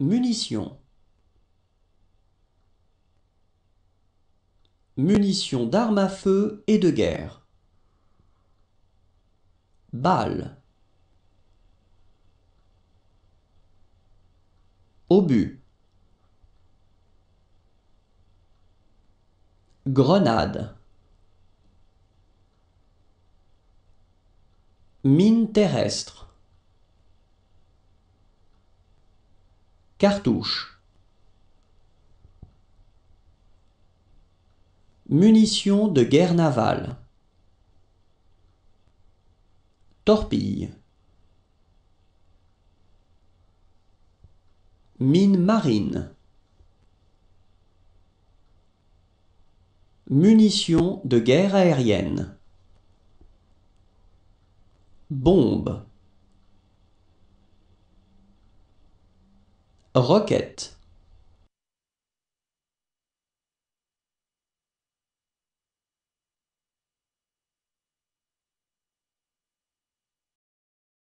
Munitions. Munitions d'armes à feu et de guerre. Balles. Obus. Grenade. Mine terrestre. Cartouche. Munitions de guerre navale. Torpille. Mine marine. Munitions de guerre aérienne. Bombe. Roquette.